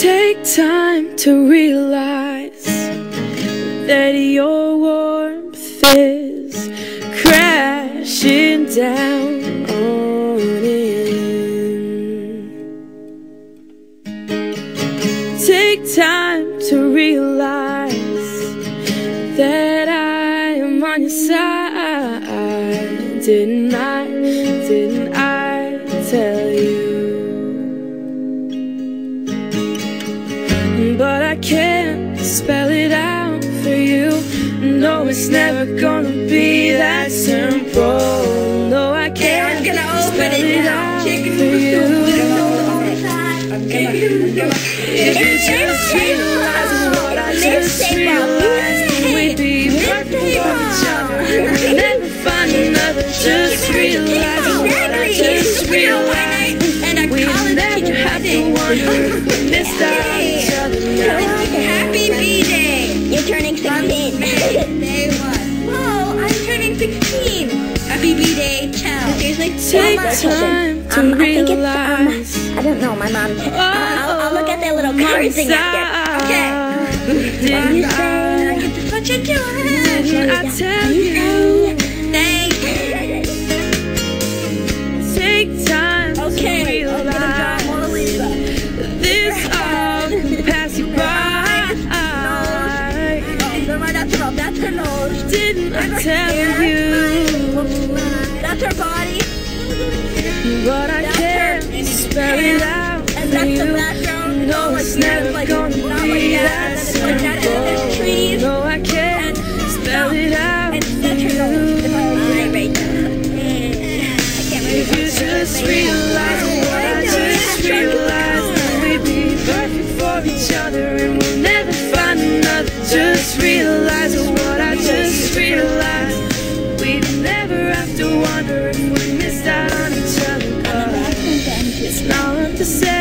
Take time to realize that your warmth is crashing down on in. Take time to realize that I am on your side. Didn't I? Didn't But I can't spell it out for you. No, it's never gonna be that simple. No, I can't I'm gonna open spell it it out Chicken for you. If you just realize what I just realized, we'd be perfect for each other. We'll never find another. Just realize what I just realized. And We never have to wonder if we Happy B-Day! You're turning 16. Day one. Whoa, I'm turning 16. Happy B-Day, ciao. Seriously? Take time to um, I think it's, realize. um, I don't know, my mom. I'll, I'll look at that little card thing. Didn't You I? say, That's what you're doing. Didn't I tell you? Tell you? That's her body. But I That's can't spell it out And for you. No, it's never like, gonna be like that that. And then it's like that, and then there's simple. trees. No, I can't spell it out And for that's her nose. you. Eye right there. I can't If you just realize say.